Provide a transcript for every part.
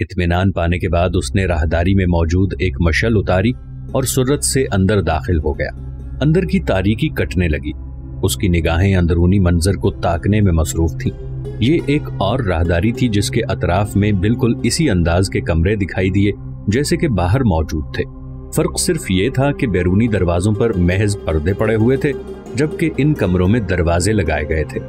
इत्मीनान पाने के बाद उसने राहदारी में मौजूद एक मशल उतारी और सूरत से अंदर दाखिल हो गया। अंदर की तारीकी कटने लगी। उसकी निगाहें अंदरूनी मंजर को ताकने में मसरूफ थी। ये एक और राहदारी थी जिसके अतराफ में बिल्कुल इसी अंदाज के कमरे दिखाई दिए, जैसे कि बाहर मौजूद थे। फ़र्क सिर्फ़ ये था कि बैरूनी दरवाजों पर महज पर्दे पड़े हुए थे, जबकि इन कमरों में दरवाजे लगाए गए थे।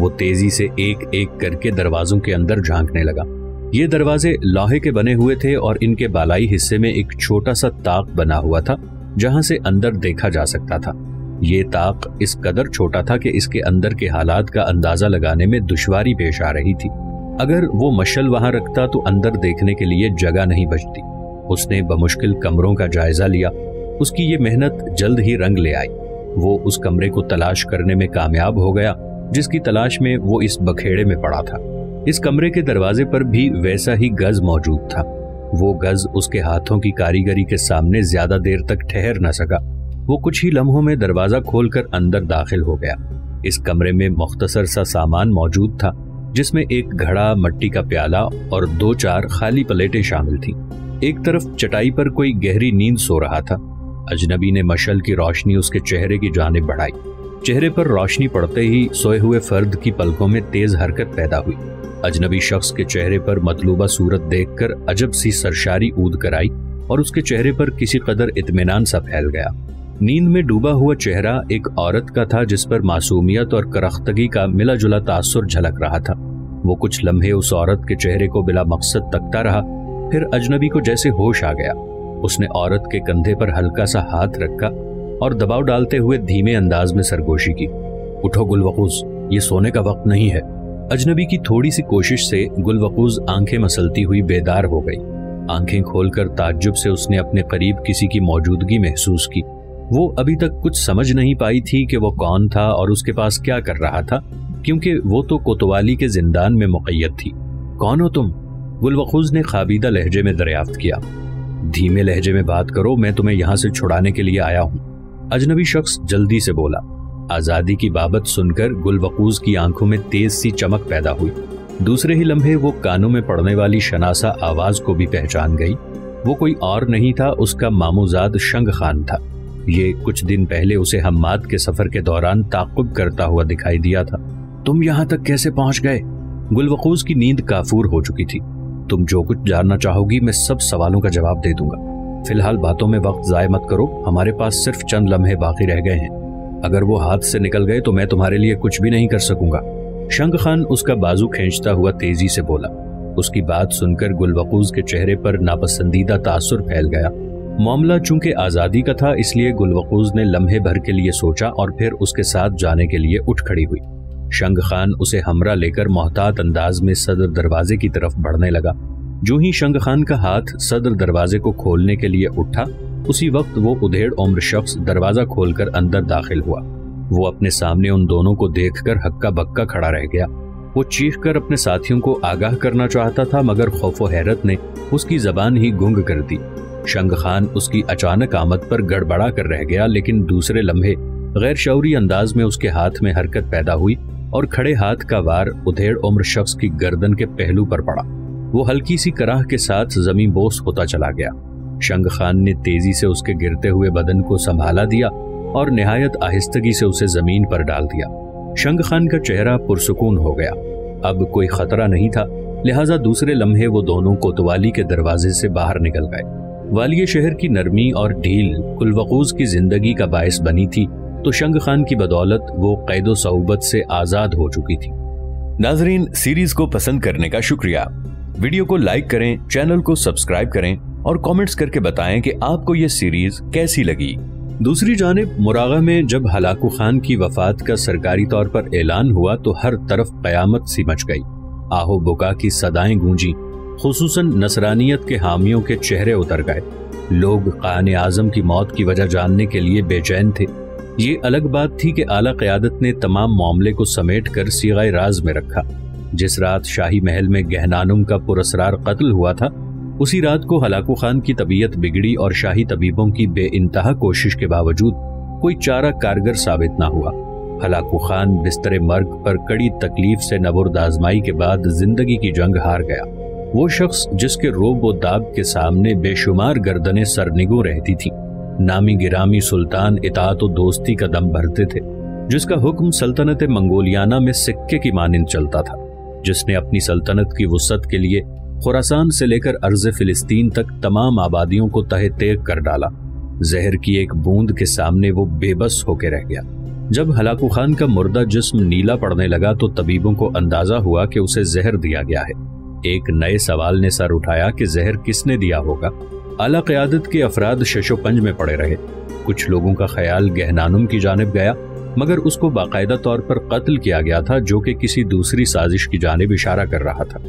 वो तेज़ी से एक एक करके दरवाजों के अंदर झांकने लगा। ये दरवाजे लोहे के बने हुए थे और इनके बालाई हिस्से में एक छोटा सा ताक बना हुआ था, जहाँ से अंदर देखा जा सकता था। ये ताक इस कदर छोटा था कि इसके अंदर के हालात का अंदाज़ा लगाने में दुश्वारी पेश आ रही थी। अगर वो मशल वहाँ रखता तो अंदर देखने के लिए जगह नहीं बचती। उसने बमुश्किल कमरों का जायजा लिया। उसकी ये मेहनत जल्द ही रंग ले आई। वो उस कमरे को तलाश करने में कामयाब हो गया, जिसकी तलाश में वो इस बखेड़े में पड़ा था। इस कमरे के दरवाजे पर भी वैसा ही गज मौजूद था। वो गज उसके हाथों की कारीगरी के सामने ज़्यादा देर तक ठहर न सका। वो कुछ ही लम्हों में दरवाज़ा खोलकर अंदर दाखिल हो गया। इस कमरे में मुख्तसर सा सामान मौजूद था, जिसमें एक घड़ा मट्टी का प्याला और दो चार खाली प्लेटें शामिल थीं। एक तरफ़ चटाई पर कोई गहरी नींद सो रहा था। अजनबी ने मशल की रोशनी उसके चेहरे की जाने बढ़ाई। चेहरे पर रोशनी पड़ते ही सोए हुए फर्द की पलकों में तेज हरकत पैदा हुई। अजनबी शख्स के चेहरे पर मतलूबा सूरत देखकर अजब सी सरशारी ऊद कर आई और उसके चेहरे पर किसी कदर इतमान सा फैल गया। नींद में डूबा हुआ चेहरा एक औरत का था जिस पर मासूमियत और करख्तगी का मिला जुला तासुर झलक रहा था। वो कुछ लम्हे उस औरत के चेहरे को बिला मकसद तकता रहा, फिर अजनबी को जैसे होश आ गया। उसने औरत के कंधे पर हल्का सा हाथ रखा और दबाव डालते हुए धीमे अंदाज में सरगोशी की, उठो गुलवकूज, ये सोने का वक्त नहीं है। अजनबी की थोड़ी सी कोशिश से गुलवकूज आँखें मसलती हुई बेदार हो गई। आँखें खोलकर ताज्जुब से उसने अपने करीब किसी की मौजूदगी महसूस की। वो अभी तक कुछ समझ नहीं पाई थी कि वो कौन था और उसके पास क्या कर रहा था, क्योंकि वो तो कोतवाली के जिंदान में मुकैद थी। कौन हो तुम? गुलवखुज ने खाबीदा लहजे में दरियाफ्त किया। धीमे लहजे में बात करो, मैं तुम्हें यहाँ से छुड़ाने के लिए आया हूँ। अजनबी शख्स जल्दी से बोला, आज़ादी की बाबत सुनकर गुलवकूज की आँखों में तेज सी चमक पैदा हुई। दूसरे ही लम्हे वो कानों में पड़ने वाली शनासा आवाज़ को भी पहचान गई। वो कोई और नहीं था, उसका मामूजाद शंग खान था। ये कुछ दिन पहले उसे हम्माद के सफ़र के दौरान ताकुब करता हुआ दिखाई दिया था। तुम यहाँ तक कैसे पहुँच गए? गुलवकूज की नींद काफूर हो चुकी थी। तुम जो कुछ जानना चाहोगी, मैं सब सवालों का जवाब दे दूँगा। फ़िलहाल बातों में वक्त जाय मत करो। हमारे पास सिर्फ़ चंद लम्हे बाकी रह गए हैं। अगर वो हाथ से निकल गए तो मैं तुम्हारे लिए कुछ भी नहीं कर सकूँगा। शंख खान उसका बाजू खींचता हुआ तेज़ी से बोला। उसकी बात सुनकर गुलवकूज के चेहरे पर नापसंदीदा तासुर फैल गया। मामला चूँकि आज़ादी का था, इसलिए गुलवकूज ने लम्हे भर के लिए सोचा और फिर उसके साथ जाने के लिए उठ खड़ी हुई। शंग खान उसे हमरा लेकर मोहतात अंदाज में सदर दरवाजे की तरफ़ बढ़ने लगा। जो ही शंग खान का हाथ सदर दरवाजे को खोलने के लिए उठा, उसी वक्त वो उधेड़ उम्र शख्स दरवाज़ा खोलकर अंदर दाखिल हुआ। वो अपने सामने उन दोनों को देखकर हक्का बक्का खड़ा रह गया। वो चीख कर अपने साथियों को आगाह करना चाहता था, मगर खौफो हैरत ने उसकी जबान ही गुंग कर दी। शंग खान उसकी अचानक आमद पर गड़बड़ा कर रह गया, लेकिन दूसरे लम्हे गैर शौरी अंदाज में उसके हाथ में हरकत पैदा हुई और खड़े हाथ का वार उधेड़ उम्र शख्स की गर्दन के पहलू पर पड़ा। वो हल्की सी कराह के साथ ज़मीन बोस होता चला गया। शंग खान ने तेज़ी से उसके गिरते हुए बदन को संभाला दिया और निहायत आहिस्तगी से उसे ज़मीन पर डाल दिया। शंग खान का चेहरा पुरसकून हो गया। अब कोई खतरा नहीं था, लिहाजा दूसरे लम्हे वो दोनों कोतवाली के दरवाजे से बाहर निकल गए। वालिय शहर की नरमी और ढील, कुलवकूज की ज़िंदगी का बायस बनी थी तो शंग खान की बदौलत वो कैदो सऊबत से आज़ाद हो चुकी थी। नाजरीन, सीरीज़ को पसंद करने का शुक्रिया। वीडियो को लाइक करें, चैनल को सब्सक्राइब करें और कमेंट्स करके बताएँ कि आपको ये सीरीज़ कैसी लगी। दूसरी जानब, मुरागा में जब हलाकू खान की वफात का सरकारी तौर पर ऐलान हुआ तो हर तरफ़ कयामत सी मच गई। आहो बुका की सदाएँ गूंजी, खसूसन नसरानियत के हामियों के चेहरे उतर गए। लोग कान आज़म की मौत की वजह जानने के लिए बेचैन थे। ये अलग बात थी कि आला क्यादत ने तमाम मामले को समेट कर सीगाए राज में रखा। जिस रात शाही महल में गहनानुम का पुरस्कार कत्ल हुआ था, उसी रात को हलाकू खान की तबीयत बिगड़ी और शाही तबीबों की बे कोशिश के बावजूद कोई चारा कारगर साबित न हुआ। हलाकू खान बिस्तर मर्ग पर कड़ी तकलीफ़ से नबुर्द आजमाई के बाद ज़िंदगी की जंग हार गया। वो शख्स जिसके रोब व दाब के सामने बेशुमार गर्दनें सरनिगो रहती थी। नामी गिरामी सुल्तान इतात दोस्ती का दम भरते थे, जिसका हुक्म सल्तनत मंगोलियाना में सिक्के की मानिंद चलता था। जिसने अपनी सल्तनत की वसत के लिए खुरासान से लेकर अर्ज़ फिलिस्तीन तक तमाम आबादियों को तहे तेग कर डाला। जहर की एक बूंद के सामने वो बेबस होकर रह गया। जब हलाकू खान का मुर्दा जिस्म नीला पड़ने लगा तो तबीबों को अंदाज़ा हुआ कि उसे जहर दिया गया है। एक नए सवाल ने सर उठाया कि जहर किसने दिया होगा। आला क्यादत के अफराद शशोपंज में पड़े रहे। कुछ लोगों का ख्याल गहनानुम की जानब गया। मगर उसको बाकायदा तौर पर कत्ल किया गया था, जो कि किसी दूसरी साजिश की जानब इशारा कर रहा था।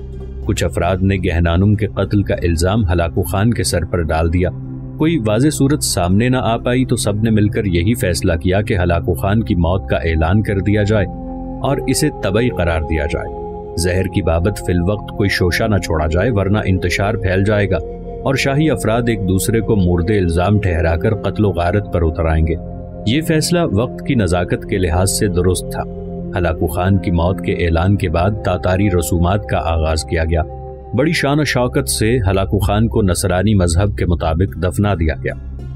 कुछ अफराद ने गहनानुम के कत्ल का इल्ज़ाम हलाकू खान के सर पर डाल दिया। कोई वाज सूरत सामने न आ पाई तो सबने मिलकर यही फैसला किया कि हलाकू खान की मौत का ऐलान कर दिया जाए और इसे तबई करार दिया जाए। जहर की बाबत फिल वक्त कोई शोशा न छोड़ा जाए, वरना इंतशार फैल जाएगा और शाही अफराद एक दूसरे को मुर्दे इल्ज़ाम ठहराकर कत्लो गारत पर उतर आएँगे। ये फैसला वक्त की नजाकत के लिहाज से दुरुस्त था। हलाकू खान की मौत के ऐलान के बाद तातारी रसूमात का आगाज़ किया गया। बड़ी शान शौकत से हलाकू खान को नसरानी मज़हब के मुताबिक दफना दिया गया।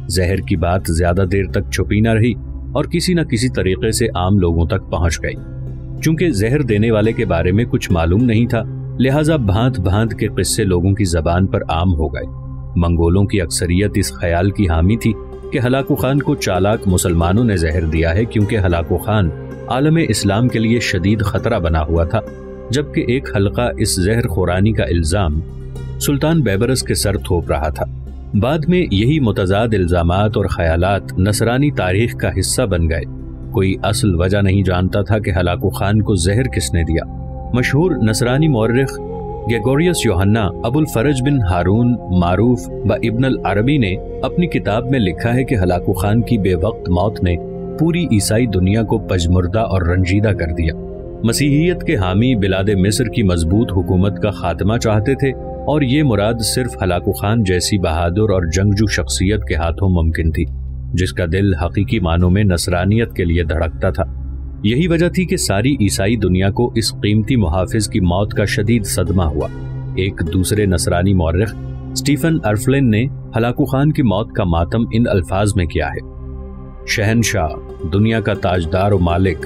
जहर की बात ज़्यादा देर तक छुपी न रही और किसी न किसी तरीके से आम लोगों तक पहुँच गई। चूँकि जहर देने वाले के बारे में कुछ मालूम नहीं था, लिहाजा भांत भांत के किस्से लोगों की जबान पर आम हो गए। मंगोलों की अक्सरियत इस ख्याल की हामी थी कि हलाकू खान को चालाक मुसलमानों ने जहर दिया है क्योंकि हलाकू खान आलम इस्लाम के लिए शदीद खतरा बना हुआ था, जबकि एक हल्का इस जहर खुरानी का इल्ज़ाम सुल्तान बैबरस के सर थोप रहा था। बाद में यही मुतजाद इल्ज़ाम और ख्याल नसरानी तारीख का हिस्सा बन गए। कोई असल वजह नहीं जानता था कि हलाकू खान को जहर किसने दिया। मशहूर नसरानी मौरख गेगोरियस योहन्ना, अबुल फरज बिन हारून, मारूफ व इब्न अरबी ने अपनी किताब में लिखा है कि हलाकू खान की बेवक्त मौत ने पूरी ईसाई दुनिया को पजमुर्दा और रंजीदा कर दिया। मसीहियत के हामी बिलाद मिस्र की मज़बूत हुकूमत का खात्मा चाहते थे और ये मुराद सिर्फ़ हलाकू खान जैसी बहादुर और जंगजू शख्सियत के हाथों मुमकिन थी, जिसका दिल हकीकी मानों में नसरानियत के लिए धड़कता था। यही वजह थी कि सारी ईसाई दुनिया को इस कीमती मुहाफिज की मौत का शदीद सदमा हुआ। एक दूसरे नसरानी मौरख स्टीफन अर्फलिन ने हलाकू खान की मौत का मातम इन अल्फाज में किया है। शहनशाह, दुनिया का ताजदार और मालिक,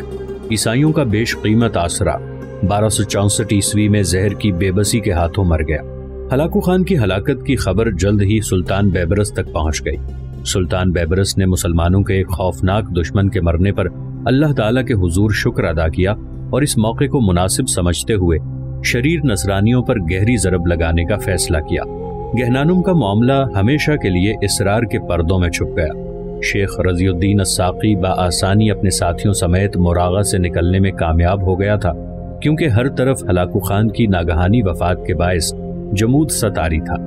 ईसाइयों का बेश कीमत आसरा, बारह सौ चौसठ ईस्वी में जहर की बेबसी के हाथों मर गया। हलाकू खान की हलाकत की खबर जल्द ही सुल्तान बैबरस तक पहुँच गई। सुल्तान बैबरस ने मुसलमानों के एक खौफनाक दुश्मन के मरने पर अल्लाह ताला के हुजूर शुक्र अदा किया और इस मौके को मुनासिब समझते हुए शरीर नसरानियों पर गहरी जरब लगाने का फैसला किया। गहनानुम का मामला हमेशा के लिए इसरार के पर्दों में छुप गया। शेख रजीउद्दीन साकी आसानी अपने साथियों समेत मुरागा से निकलने में कामयाब हो गया था, क्योंकि हर तरफ़ हलाकू खान की नागहानी वफात के बायस जमूद सतारी था।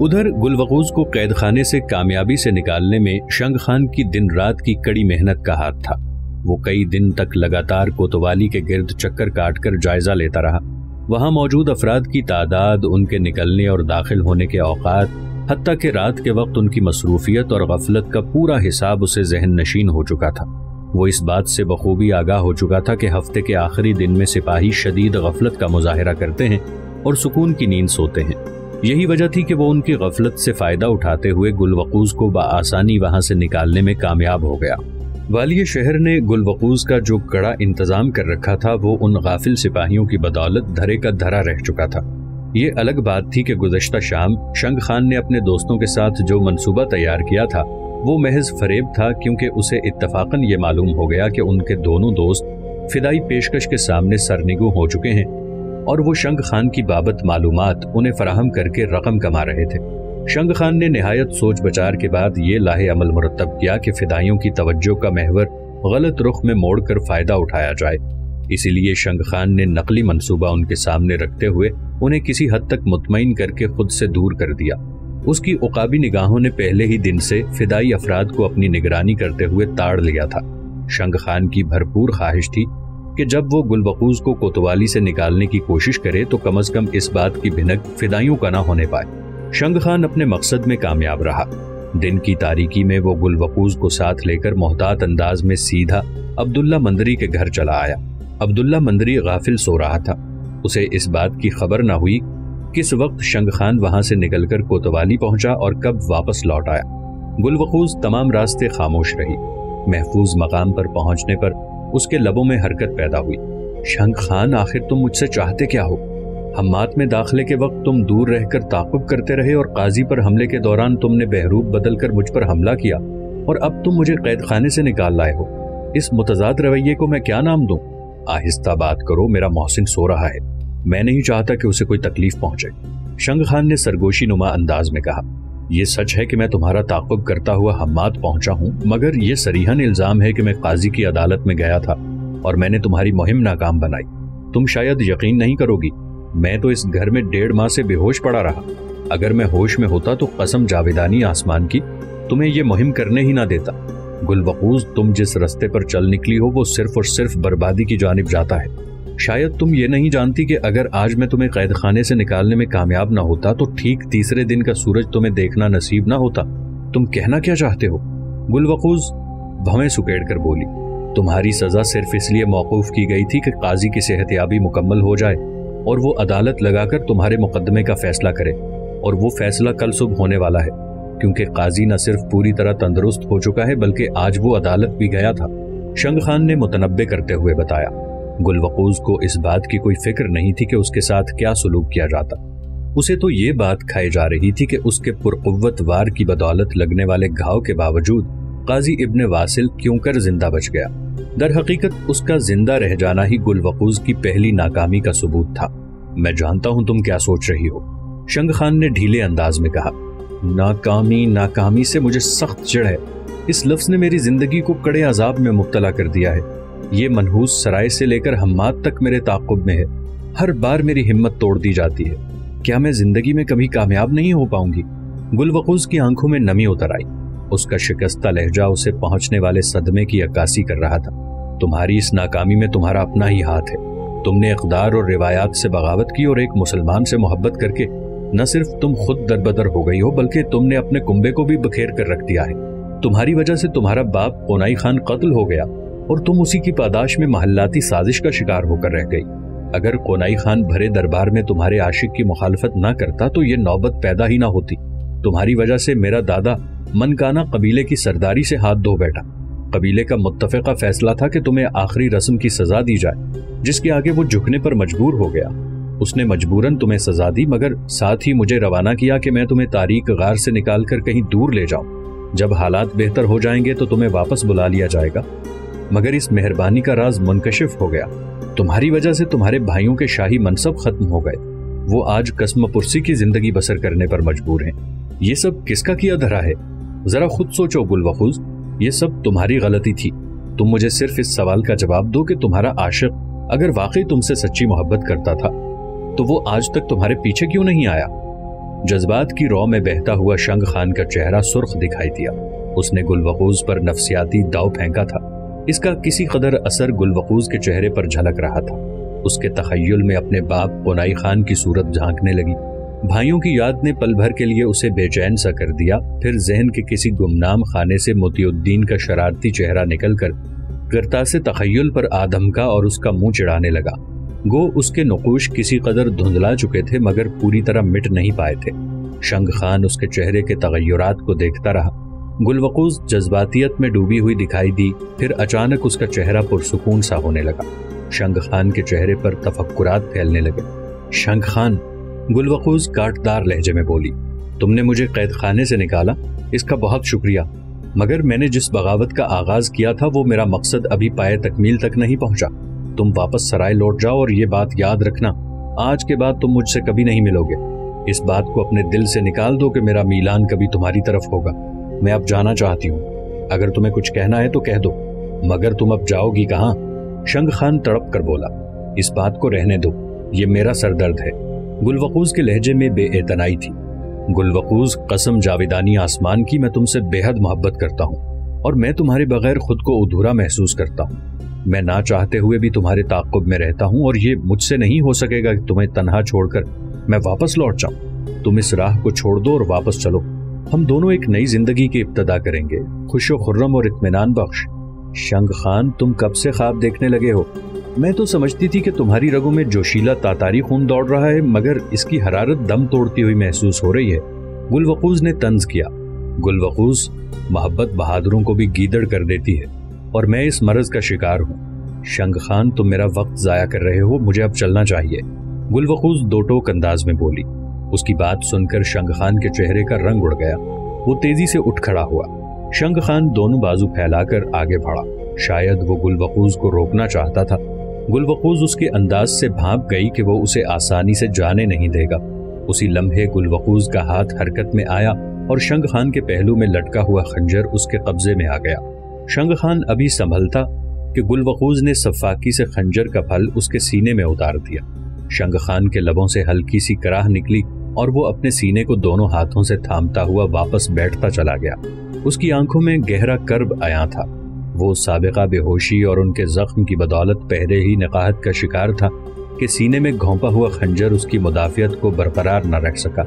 उधर गुलवकूज को कैद खाने से कामयाबी से निकालने में शंग खान की दिन रात की कड़ी मेहनत का हाथ था। वो कई दिन तक लगातार कोतवाली के गिर्द चक्कर काटकर जायजा लेता रहा। वहाँ मौजूद अफराद की तादाद, उनके निकलने और दाखिल होने के औकात हती के रात के वक्त उनकी मसरूफियत और गफलत का पूरा हिसाब उसे जहन नशीन हो चुका था। वो इस बात से बखूबी आगाह हो चुका था कि हफ़्ते के आखिरी दिन में सिपाही शदीद गफलत का मुजाहरा करते हैं और सुकून की नींद सोते हैं। यही वजह थी कि वो उनकी गफलत से फ़ायदा उठाते हुए गुलवकूज को बसानी वहाँ से निकालने में कामयाब हो गया। वाली शहर ने गुलवकूज का जो कड़ा इंतज़ाम कर रखा था, वो उन गाफिल सिपाहियों की बदौलत धरे का धरा रह चुका था। ये अलग बात थी कि गुजशत शाम शंग खान ने अपने दोस्तों के साथ जो मंसूबा तैयार किया था, वो महज फरेब था, क्योंकि उसे इत्तफाकन ये मालूम हो गया कि उनके दोनों दोस्त फिदाई पेशकश के सामने सरनिगु हो चुके हैं और वो शंग खान की बाबत मालूम उन्हें फराहम करके रकम कमा रहे थे। शंग खान ने नहायत सोच बचार के बाद ये लाहे अमल मुरतब किया कि फिदाइयों की तवज्जो का महवर गलत रुख में मोड़कर फ़ायदा उठाया जाए। इसीलिए शंग खान ने नकली मंसूबा उनके सामने रखते हुए उन्हें किसी हद तक मुतमिन करके खुद से दूर कर दिया। उसकी उकाबी निगाहों ने पहले ही दिन से फिदाई अफराद को अपनी निगरानी करते हुए ताड़ लिया था। शंग खान की भरपूर ख्वाहिश थी कि जब वो गुलबकूज को कोतवाली से निकालने की कोशिश करे तो कम अज कम इस बात की भिनक फिदाइयों का ना होने पाए। शंग खान अपने मकसद में कामयाब रहा। दिन की तारीकी में वो गुलवकूज को साथ लेकर मोहतात अंदाज में सीधा अब्दुल्ला मंदरी के घर चला आया। अब्दुल्ला मंदरी गाफिल सो रहा था। उसे इस बात की खबर न हुई किस वक्त शंग खान वहाँ से निकलकर कोतवाली पहुँचा और कब वापस लौट आया। गुलवकूज तमाम रास्ते खामोश रही। महफूज मकाम पर पहुँचने पर उसके लबों में हरकत पैदा हुई। शंख खान आखिर तुम मुझसे चाहते क्या हो? हम्मात में दाखिले के वक्त तुम दूर रहकर ताकुब करते रहे और काजी पर हमले के दौरान तुमने बहरूप बदलकर मुझ पर हमला किया और अब तुम मुझे कैद खाने से निकाल लाए हो। इस मुतजाद रवैये को मैं क्या नाम दूँ? आहिस्ता बात करो, मेरा मोहसिन सो रहा है। मैं नहीं चाहता कि उसे कोई तकलीफ़ पहुँचे। शंग खान ने सरगोशी नुमा अंदाज में कहा यह सच है कि मैं तुम्हारा ताकुब करता हुआ हम्माद पहुँचा हूँ, मगर यह सरीहन इल्ज़ाम है कि मैं काजी की अदालत में गया था और मैंने तुम्हारी मुहिम नाकाम बनाई। तुम शायद यकीन नहीं करोगी मैं तो इस घर में डेढ़ माह से बेहोश पड़ा रहा। अगर मैं होश में होता तो कसम जावेदानी आसमान की, तुम्हें यह मुहिम करने ही ना देता। गुलबकूज, तुम जिस रस्ते पर चल निकली हो, वो सिर्फ़ और सिर्फ़ बर्बादी की जानब जाता है। शायद तुम ये नहीं जानती कि अगर आज मैं तुम्हें कैद खाने से निकालने में कामयाब ना होता तो ठीक तीसरे दिन का सूरज तुम्हें देखना नसीब ना होता। तुम कहना क्या चाहते हो? गुलवकूज भवें सुकेड़ कर बोली, तुम्हारी सजा सिर्फ़ इसलिए मौकूफ की गई थी कि काजी की सेहतियाबी मुकम्मल हो जाए। और वो अदालत लगाकर तुम्हारे मुकदमे का फैसला करे। और वो फैसला कल सुबह होने वाला है, क्योंकि काजी न सिर्फ़ पूरी तरह तंदुरुस्त हो चुका है, बल्कि आज वो अदालत भी गया था। शंग खान ने मुतनबे करते हुए बताया गुलवकूज को इस बात की कोई फ़िक्र नहीं थी कि उसके साथ क्या सलूक किया जाता। उसे तो ये बात खाई जा रही थी कि उसके पुरकुत वार की बदौलत लगने वाले घाव के बावजूद काजी इब्ने वासिल क्यों कर ज़िंदा बच गया। दर हकीकत उसका ज़िंदा रह जाना ही गुलवकूज की पहली नाकामी का सबूत था। मैं जानता हूँ तुम क्या सोच रही हो। शंग खान ने ढीले अंदाज में कहा, नाकामी नाकामी से मुझे सख्त चिड़ है। इस लफ्ज ने मेरी ज़िंदगी को कड़े अजाब में मुबतला कर दिया है। ये मनहूस सराय से लेकर हम्माद तक मेरे ताकुब में है। हर बार मेरी हिम्मत तोड़ दी जाती है। क्या मैं ज़िंदगी में कभी कामयाब नहीं हो पाऊँगी? गुलवकूज की आँखों में नमी उतर आई। उसका शिकस्ता लहजा उसे पहुँचने वाले सदमे की अक्कासी कर रहा था। तुम्हारी इस नाकामी में तुम्हारा अपना ही हाथ है। तुमने इकदार और रिवायात से बगावत की और एक मुसलमान से मोहब्बत करके न सिर्फ़ तुम खुद दरबदर हो गई हो, बल्कि तुमने अपने कुंबे को भी बखेर कर रख दिया है। तुम्हारी वजह से तुम्हारा बाप कोनाई खान कत्ल हो गया और तुम उसी की पादाश में महल्लाती साजिश का शिकार होकर रह गई। अगर कोनाई खान भरे दरबार में तुम्हारे आशिक की मुखालफत ना करता तो ये नौबत पैदा ही ना होती। तुम्हारी वजह से मेरा दादा मनकाना कबीले की सरदारी से हाथ धो बैठा। कबीले का मुतफ़ा फैसला था कि तुम्हें आखिरी रस्म की सजा दी जाए, जिसके आगे वो झुकने पर मजबूर हो गया। उसने मजबूरन तुम्हें सजा दी, मगर साथ ही मुझे रवाना किया कि मैं तुम्हें तारीख गार से निकाल कर कहीं दूर ले जाऊँ। जब हालात बेहतर हो जाएँगे तो तुम्हें वापस बुला लिया जाएगा। मगर इस मेहरबानी का राज मुनकशिफ हो गया। तुम्हारी वजह से तुम्हारे भाइयों के शाही मनसब खत्म हो गए। वो आज कसम पुरसी की ज़िंदगी बसर करने पर मजबूर हैं। ये सब किसका किया धरा है? जरा खुद सोचो गुलवखुज ये सब तुम्हारी गलती थी। तुम मुझे सिर्फ़ इस सवाल का जवाब दो कि तुम्हारा आशिक अगर वाकई तुमसे सच्ची मोहब्बत करता था तो वो आज तक तुम्हारे पीछे क्यों नहीं आया? जज्बात की रौ में बहता हुआ शंग खान का चेहरा सुर्ख दिखाई दिया। उसने गुलवकूज पर नफसियाती दाव फेंका था। इसका किसी कदर असर गुलवकूज के चेहरे पर झलक रहा था। उसके तखयल में अपने बाप कोनाई खान की सूरत झांकने लगी। भाइयों की याद ने पल भर के लिए उसे बेचैन सा कर दिया। फिर जहन के किसी गुमनाम खाने से मोतियुद्दीन का शरारती चेहरा निकलकर गिरता से तखयल पर आदम का और उसका मुँह चिढ़ाने लगा। गो उसके नकोश किसी कदर धुंधला चुके थे, मगर पूरी तरह मिट नहीं पाए थे। शंग खान उसके चेहरे के तगैरात को देखता रहा। गुलवकूज जज्बातियत में डूबी हुई दिखाई दी, फिर अचानक उसका चेहरा पुरसकून सा होने लगा। शंग खान के चेहरे पर तफक्कुरात फैलने लगे। शंग खान गुलवकूज काटदार लहजे में बोली, तुमने मुझे कैद खाने से निकाला, इसका बहुत शुक्रिया। मगर मैंने जिस बगावत का आगाज़ किया था, वो मेरा मकसद अभी पाए तकमील तक नहीं पहुँचा। तुम वापस सराय लौट जाओ और ये बात याद रखना, आज के बाद तुम मुझसे कभी नहीं मिलोगे। इस बात को अपने दिल से निकाल दो कि मेरा मिलान कभी तुम्हारी तरफ़ होगा। मैं अब जाना चाहती हूँ। अगर तुम्हें कुछ कहना है तो कह दो। मगर तुम अब जाओगी कहाँ? शंग खान तड़प कर बोला, इस बात को रहने दो। ये मेरा सरदर्द है। गुलवकूज के लहजे में बेएतनाई थी। गुलवकूज, कसम जावेदानी आसमान की मैं तुमसे बेहद मोहब्बत करता हूँ और मैं तुम्हारे बगैर खुद को अधूरा महसूस करता हूँ। मैं ना चाहते हुए भी तुम्हारे ताकुब में रहता हूँ और ये मुझसे नहीं हो सकेगा कि तुम्हें तनहा छोड़कर मैं वापस लौट जाऊँ। तुम इस राह को छोड़ दो और वापस चलो। हम दोनों एक नई ज़िंदगी की इब्तदा करेंगे। खुशो खुर्रम और इत्मीनान बख्श। शंग खान, तुम कब से ख्वाब देखने लगे हो? मैं तो समझती थी कि तुम्हारी रगों में जोशीला तातारी खून दौड़ रहा है, मगर इसकी हरारत दम तोड़ती हुई महसूस हो रही है। गुलवकूज ने तंज किया। गुलवकूज मोहब्बत बहादुरों को भी गीदड़ कर देती है, और मैं इस मरज का शिकार हूँ। शंग खान, तुम मेरा वक्त जाया कर रहे हो, मुझे अब चलना चाहिए। गुलवकूज दो टोक अंदाज में बोली। उसकी बात सुनकर शंग खान के चेहरे का रंग उड़ गया। वो तेज़ी से उठ खड़ा हुआ। शंग खान दोनों बाजू फैलाकर आगे बढ़ा। शायद वो गुलवकूज को रोकना चाहता था। गुलवकूज उसके अंदाज से भाप गई कि वो उसे आसानी से जाने नहीं देगा। उसी लम्हे गुलवकूज का हाथ हरकत में आया और शंग खान के पहलू में लटका हुआ खंजर उसके कब्जे में आ गया। शंग खान अभी संभलता कि गुलवकूज ने सफाकी से खंजर का फल उसके सीने में उतार दिया। शंग खान के लबों से हल्की सी कराह निकली और वो अपने सीने को दोनों हाथों से थामता हुआ वापस बैठता चला गया। उसकी आँखों में गहरा कर्ब आया था। वो सबका बेहोशी और उनके जख्म की बदौलत पहले ही नकाहत का शिकार था कि सीने में घोंपा हुआ खंजर उसकी मुदाफियत को बरकरार न रख सका।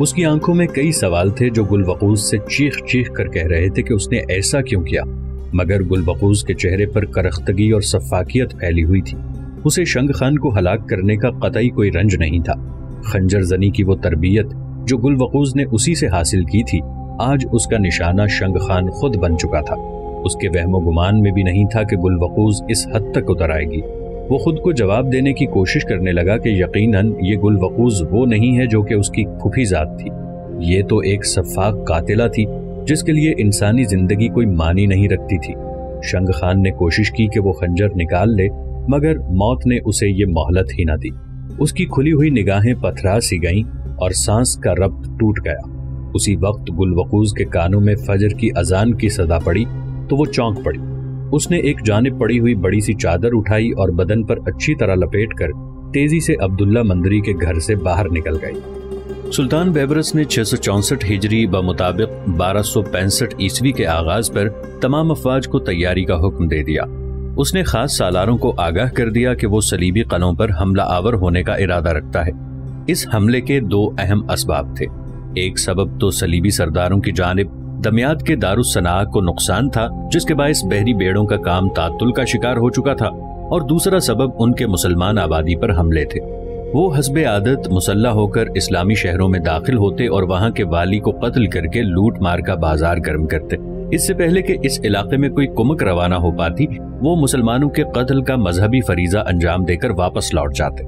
उसकी आँखों में कई सवाल थे जो गुलबकूज से चीख चीख कर कह रहे थे कि उसने ऐसा क्यों किया। मगर गुलबकूज के चेहरे पर करख्तगी और सफाकियत फैली हुई थी। उसे शंग खान को हलाक करने का कतई कोई रंज नहीं था। खंजर जनी की वो तरबियत जो गुलवकूज ने उसी से हासिल की थी, आज उसका निशाना शंग खान खुद बन चुका था। उसके वहमो गुमान में भी नहीं था कि गुलवकूज इस हद तक उतर आएगी। वो खुद को जवाब देने की कोशिश करने लगा कि यकीनन ये गुलवकूज वो नहीं है जो कि उसकी खुफी जात थी। ये तो एक सफाक कातिला थी, जिसके लिए इंसानी ज़िंदगी कोई मानी नहीं रखती थी। शंग खान ने कोशिश की कि वो खंजर निकाल ले, मगर मौत ने उसे ये मोहलत ही ना दी। उसकी खुली हुई निगाहें पथरा सी गईं और सांस का रब्त टूट गया। उसी वक्त गुलवकूज के कानों में फजर की अजान की सदा पड़ी तो वो चौंक पड़ी। उसने एक जानब पड़ी हुई बड़ी सी चादर उठाई और बदन पर अच्छी तरह लपेट कर तेज़ी से अब्दुल्ला मंदरी के घर से बाहर निकल गई। सुल्तान बेबरस ने छह सौ चौसठ हिजरी ब मुताबिक बारह सौ पैंसठ ईस्वी के आगाज़ पर तमाम अफवाज को तैयारी का हुक्म दे दिया। उसने खास सालारों को आगाह कर दिया कि वो सलीबी कलों पर हमला आवर होने का इरादा रखता है। इस हमले के दो अहम असबाब थे। एक सबब तो सलीबी सरदारों की जानब दमियात के दारुसना को नुकसान था, जिसके बायस बहरी बेड़ों का काम तातुल का शिकार हो चुका था और दूसरा सबब उनके मुसलमान आबादी पर हमले थे। वो हसब आदत मुसल्ला होकर इस्लामी शहरों में दाखिल होते और वहाँ के वाली को कत्ल करके लूट मार का बाज़ार गर्म करते। इससे पहले कि इस इलाके में कोई कुमक रवाना हो पाती, वो मुसलमानों के कत्ल का मजहबी फरीजा अंजाम देकर वापस लौट जाते।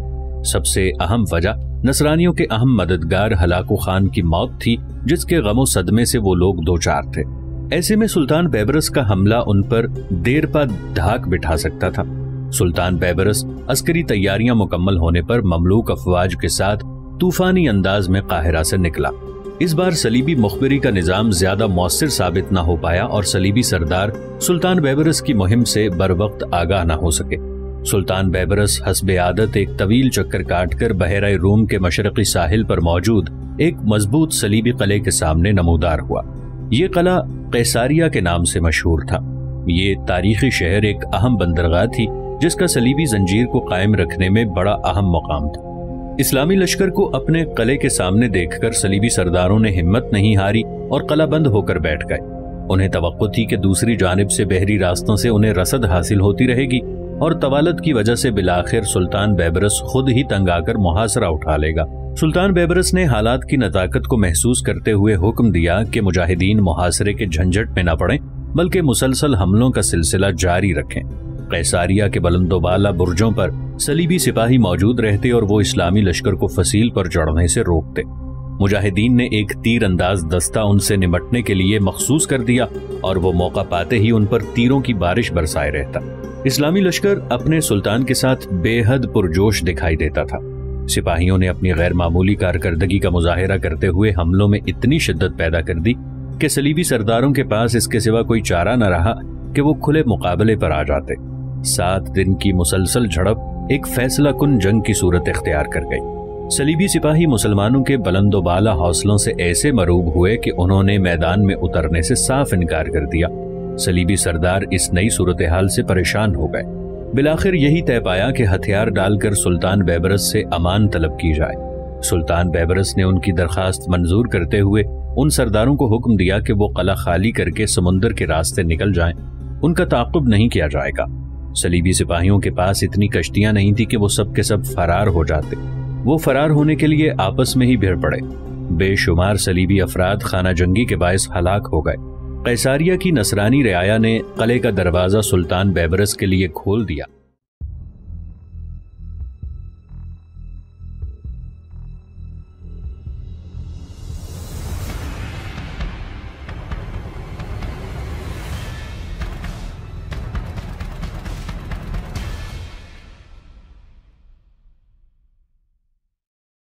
सबसे अहम वजह नसरानियों के अहम मददगार हलाकू खान की मौत थी, जिसके गमो सदमे से वो लोग दो चार थे। ऐसे में सुल्तान बैबरस का हमला उन पर देर पा धाक बिठा सकता था। सुल्तान बैबरस अस्करी तैयारियाँ मुकम्मल होने पर ममलूक अफवाज के साथ तूफानी अंदाज में काहिरा से निकला। इस बार सलीबी मुखबरी का निज़ाम ज़्यादा मौसर साबित न हो पाया और सलीबी सरदार सुल्तान बैबरस की मुहिम से बर वक्त आगाह न हो सके। सुल्तान बैबरस हसब आदत एक तवील चक्कर काटकर बहरा रूम के मशरकी साहिल पर मौजूद एक मज़बूत सलीबी कले के सामने नमोदार हुआ। ये कला कैसारिया के नाम से मशहूर था। ये तारीखी शहर एक अहम बंदरगाह थी, जिसका सलीबी जंजीर को कायम रखने में बड़ा अहम मकाम था। इस्लामी लश्कर को अपने कले के सामने देखकर सलीबी सरदारों ने हिम्मत नहीं हारी और कला बंद होकर बैठ गए। उन्हें तो थी कि दूसरी जानब से बहरी रास्तों से उन्हें रसद हासिल होती रहेगी और तवालत की वजह से बिलाखिर सुल्तान बेबरस खुद ही तंग आकर मुहासरा उठा लेगा। सुल्तान बेबरस ने हालात की नजाकत को महसूस करते हुए हुक्म दिया कि मुजाहिदीन मुहासरे के झंझट में न पड़े, बल्कि मुसलसल हमलों का सिलसिला जारी रखें। कैसारिया के बुलंदोबाला बुर्जों पर सलीबी सिपाही मौजूद रहते और वो इस्लामी लश्कर को फसील पर चढ़ने से रोकते। मुजाहिदीन ने एक तीर अंदाज दस्ता उनसे निमटने के लिए मखसूस कर दिया और वो मौका पाते ही उन पर तीरों की बारिश बरसाए रहता। इस्लामी लश्कर अपने सुल्तान के साथ बेहद पुरजोश दिखाई देता था। सिपाहियों ने अपनी गैर मामूली कारकर्दगी का मुजाहरा करते हुए हमलों में इतनी शिद्दत पैदा कर दी कि सलीबी सरदारों के पास इसके सिवा कोई चारा न रहा कि वो खुले मुकाबले पर आ जाते। सात दिन की मुसलसल झड़प एक फैसला कुन जंग की सूरत इख्तियार कर गई। सलीबी सिपाही मुसलमानों के बुलंदोबाला हौसलों से ऐसे मरूब हुए कि उन्होंने मैदान में उतरने से साफ़ इनकार कर दिया। सलीबी सरदार इस नई सूरत हाल से परेशान हो गए। बिलाखिर यही तय पाया कि हथियार डालकर सुल्तान बैबरस से अमान तलब की जाए। सुल्तान बैबरस ने उनकी दरखास्त मंजूर करते हुए उन सरदारों को हुक्म दिया कि वो कला खाली करके समुंदर के रास्ते निकल जाएँ, उनका ताकुब नहीं किया जाएगा। सलीबी सिपाहियों के पास इतनी कश्तियाँ नहीं थी कि वो सब के सब फरार हो जाते। वो फरार होने के लिए आपस में ही भिड़ पड़े। बेशुमार सलीबी अफराद खाना जंगी के बायस हलाक हो गए। कैसारिया की नसरानी रियाया ने कले का दरवाज़ा सुल्तान बैबरस के लिए खोल दिया।